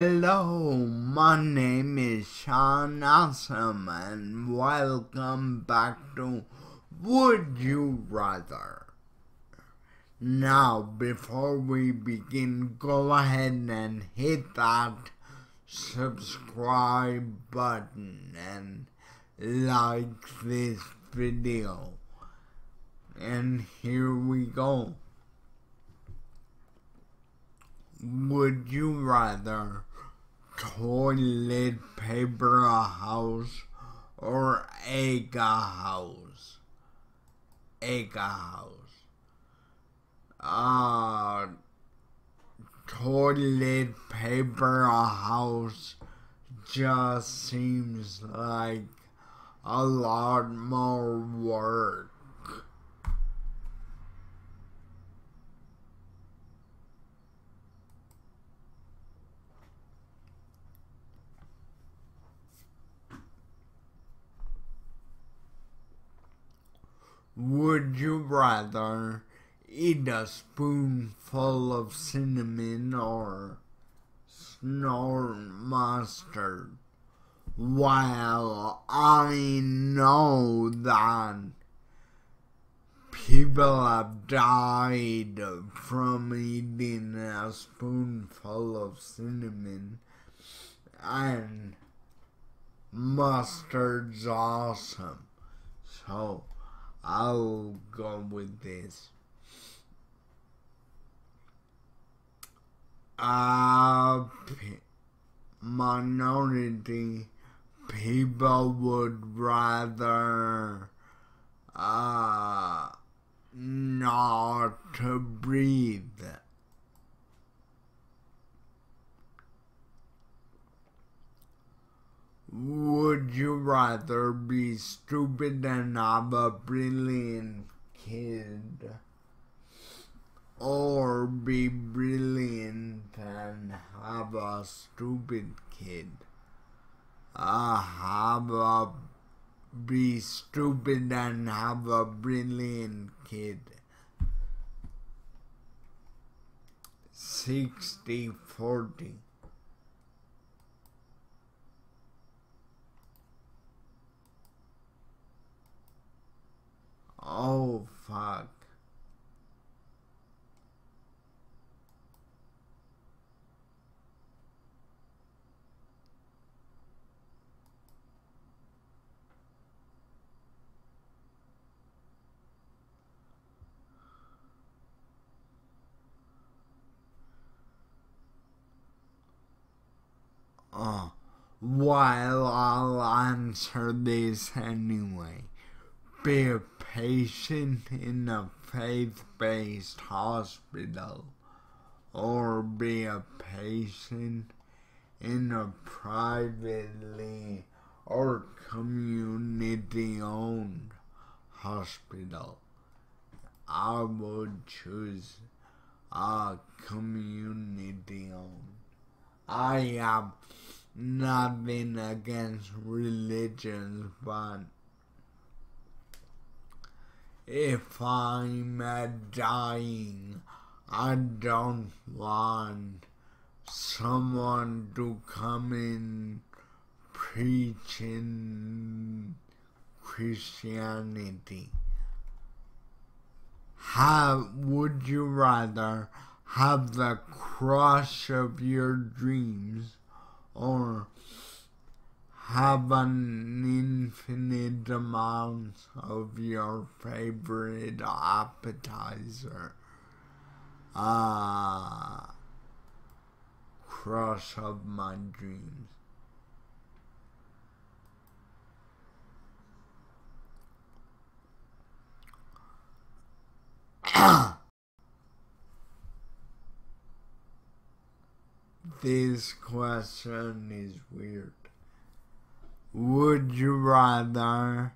Hello, my name is Sean Awesome, and welcome back to Would You Rather. Now, before we begin, go ahead and hit that subscribe button and like this video. And here we go. Would you rather toilet paper house or egg house? Egg house. Uh, toilet paper house just seems like a lot more work. Would you rather eat a spoonful of cinnamon or snort mustard? While I know that people have died from eating a spoonful of cinnamon, and mustard's awesome. So, I'll go with this. Uh, minority people would rather uh, not to breathe. Would you rather be stupid and have a brilliant kid? Or be brilliant and have a stupid kid? Uh, have a be stupid and have a brilliant kid. 60 40. Oh, fuck. Uh, while I'll answer this anyway. Be a patient in a faith based hospital or be a patient in a privately or community owned hospital. I would choose a community owned. I have nothing against religions, but if I'm dying, I don't want someone to come in preaching Christianity. Have would you rather have the crush of your dreams or have an infinite amount of your favorite appetizer. Ah, crush of my dreams. this question is weird. Would you rather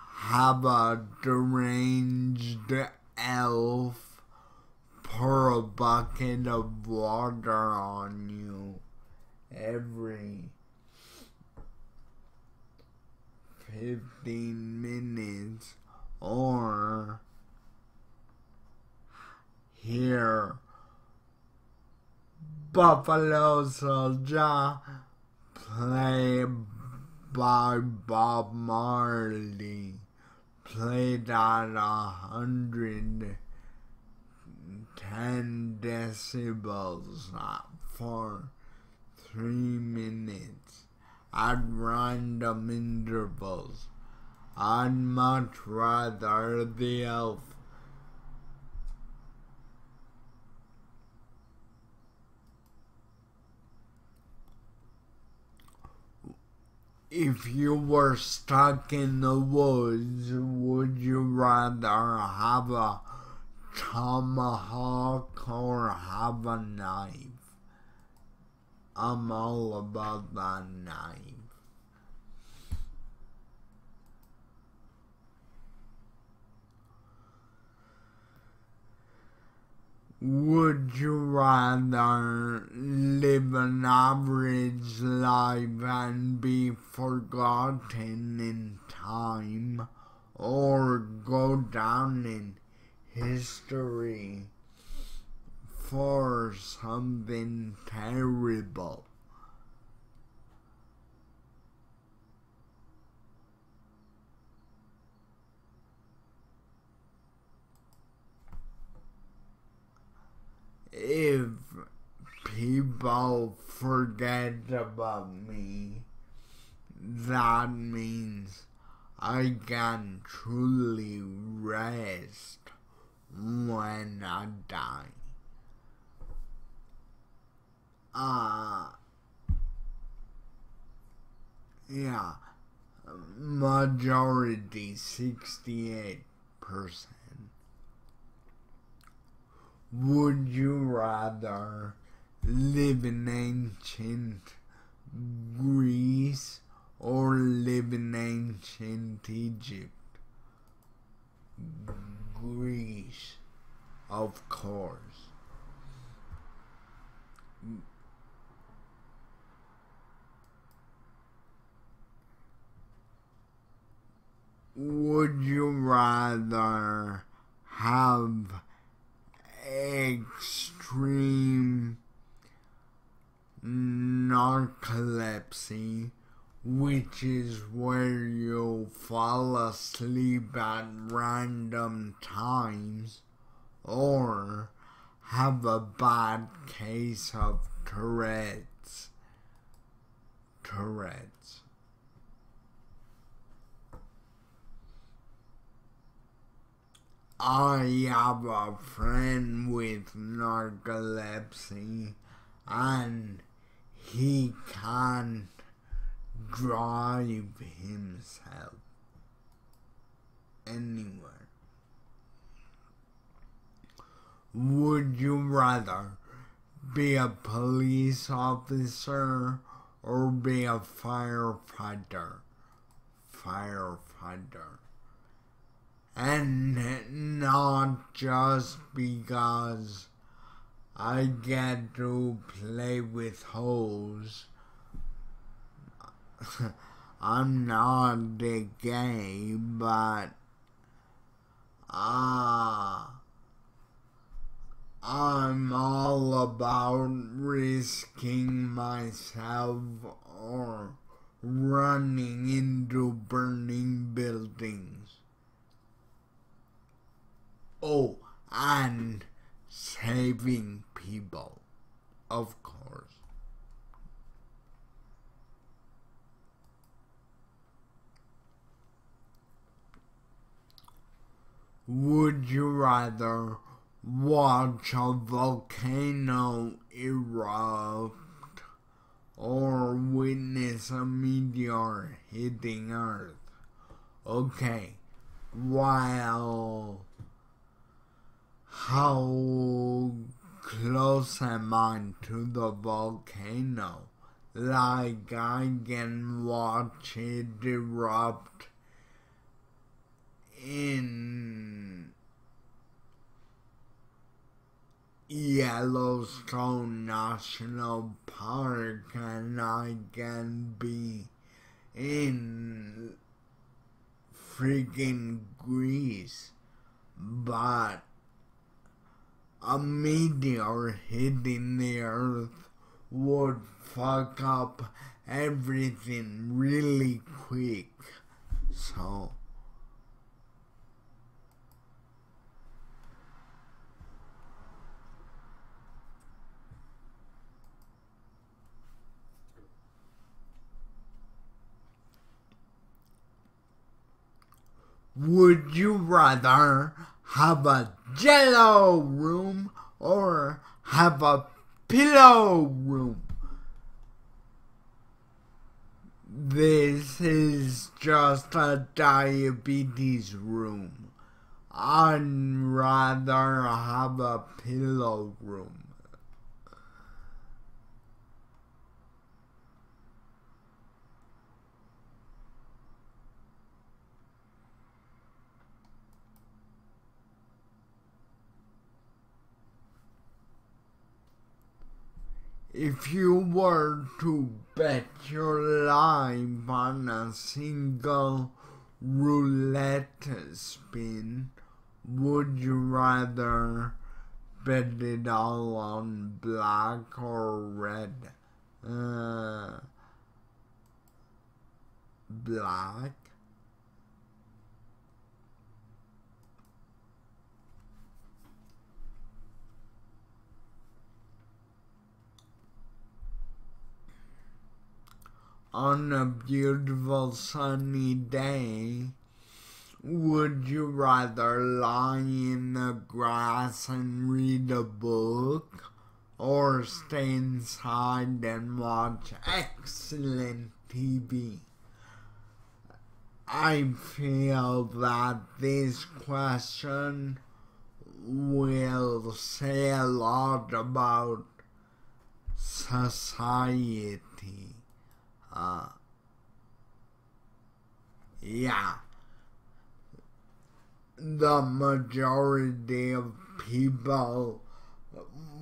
have a deranged elf pour a bucket of water on you every 15 minutes or hear Buffalo Soldier, played by Bob Marley, played at a hundred ten decibels for three minutes at random intervals. I'd much rather the elf if you were stuck in the woods, would you rather have a tomahawk or have a knife? I'm all about that knife. Would you rather live an average life and be forgotten in time or go down in history for something terrible? If people forget about me, that means I can truly rest when I die. Uh, yeah, majority 68%. Would you rather live in ancient Greece or live in ancient Egypt? Greece, of course. Would you rather have extreme narcolepsy, which is where you fall asleep at random times, or have a bad case of Tourette's. Tourette's. I have a friend with narcolepsy and he can't drive himself anywhere. Would you rather be a police officer or be a firefighter? Firefighter and not just because I get to play with holes. I'm not the gay, but ah, uh, I'm all about risking myself or running into burning buildings. Oh, and saving people, of course. Would you rather watch a volcano erupt or witness a meteor hitting Earth? Okay, while how close am I to the volcano? Like I can watch it erupt in Yellowstone National Park and I can be in freaking Greece. But a meteor hitting the earth would fuck up everything really quick. So Would you rather have a jello room or have a pillow room? This is just a diabetes room. I'd rather have a pillow room. If you were to bet your life on a single roulette spin, would you rather bet it all on black or red? Uh, black? On a beautiful sunny day, would you rather lie in the grass and read a book or stay inside and watch excellent TV? I feel that this question will say a lot about society. Uh, yeah. The majority of people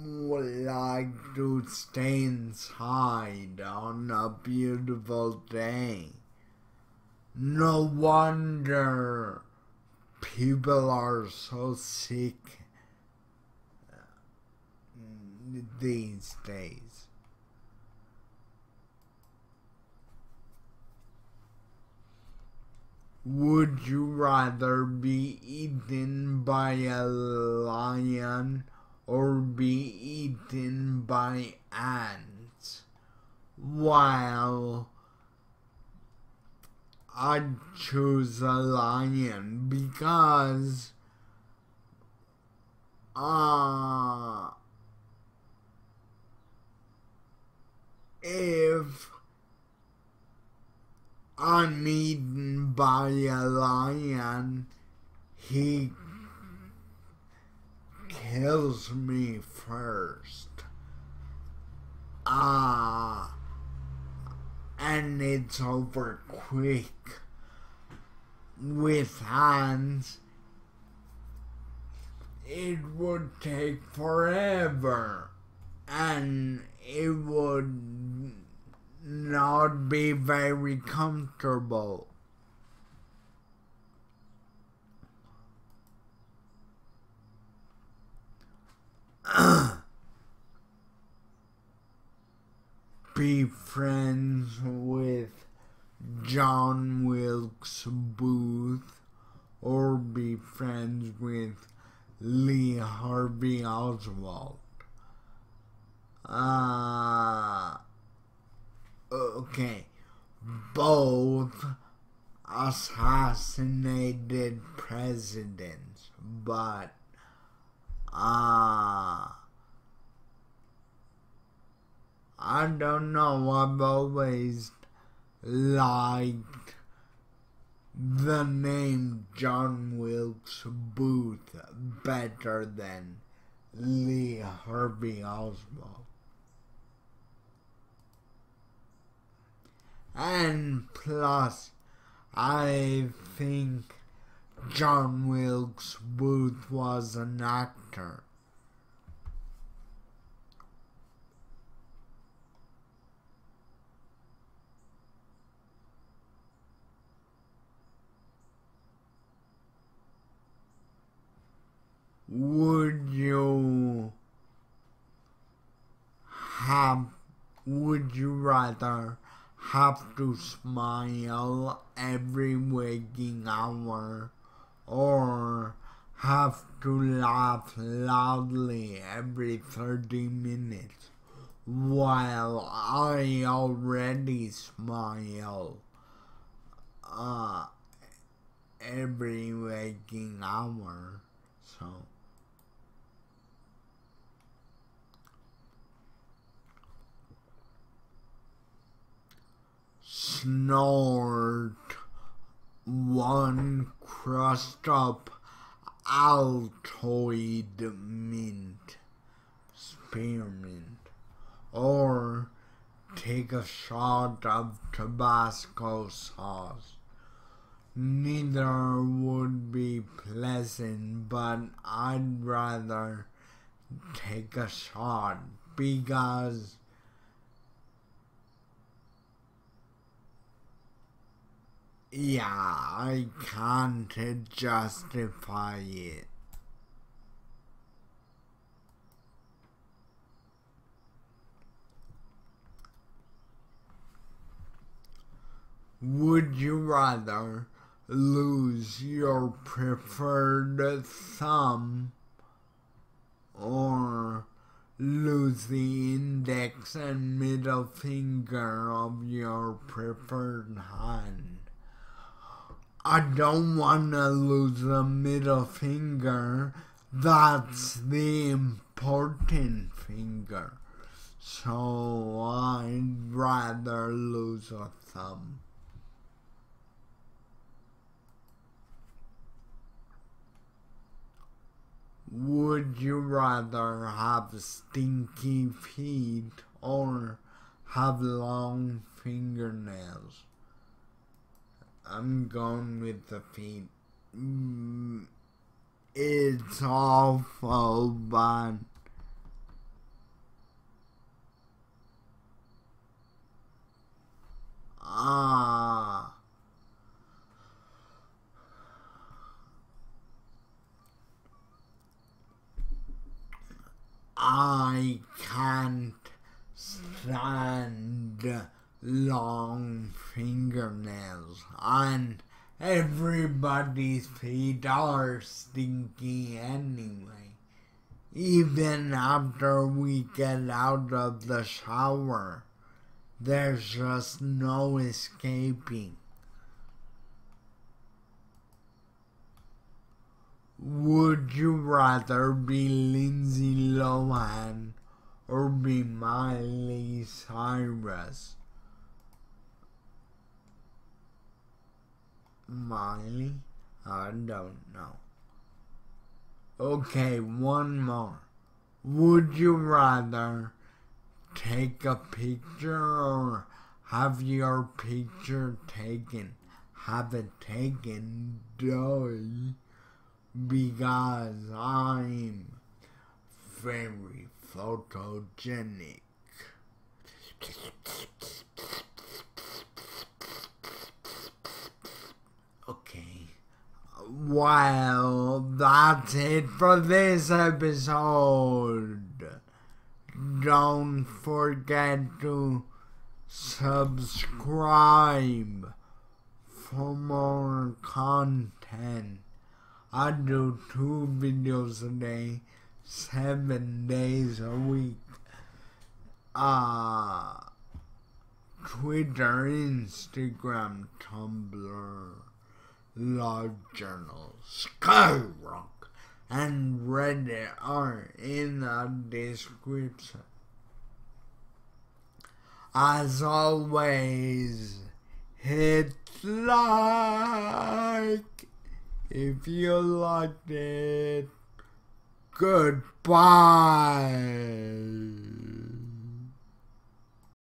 would like to stay inside on a beautiful day. No wonder people are so sick these days. Would you rather be eaten by a lion or be eaten by ants? Well, I'd choose a lion because uh, if I'm by a lion, he kills me first. Ah, and it's over quick. With hands, it would take forever, and it would not be very comfortable. be friends with John Wilkes Booth or be friends with Lee Harvey Oswald. Uh, okay, both assassinated presidents, but ah. Uh, I don't know, I've always liked the name John Wilkes Booth better than Lee Harvey Oswald. And plus, I think John Wilkes Booth was an actor. Would you have would you rather have to smile every waking hour or have to laugh loudly every 30 minutes while I already smile uh, every waking hour. So. Snort one crust up Altoid mint spearmint or take a shot of Tabasco sauce. Neither would be pleasant, but I'd rather take a shot because yeah, I can't justify it. Would you rather lose your preferred thumb or lose the index and middle finger of your preferred hand? I don't want to lose the middle finger. That's the important finger. So I'd rather lose a thumb. Would you rather have stinky feet or have long fingernails? I'm going with the feet. Mm, it's awful, but ah. I can't stand long fingernails and everybody's feet are stinky anyway. Even after we get out of the shower, there's just no escaping. Would you rather be Lindsay Lohan or be Miley Cyrus? Miley? I don't know. Okay, one more. Would you rather take a picture or have your picture taken? Have it taken, doy, because I'm very photogenic. Well, that's it for this episode. Don't forget to subscribe for more content. I do two videos a day, seven days a week. Uh, Twitter, Instagram, Tumblr. Log Journal, Skyrock, and Reddit are in the description. As always, hit like if you liked it. Goodbye.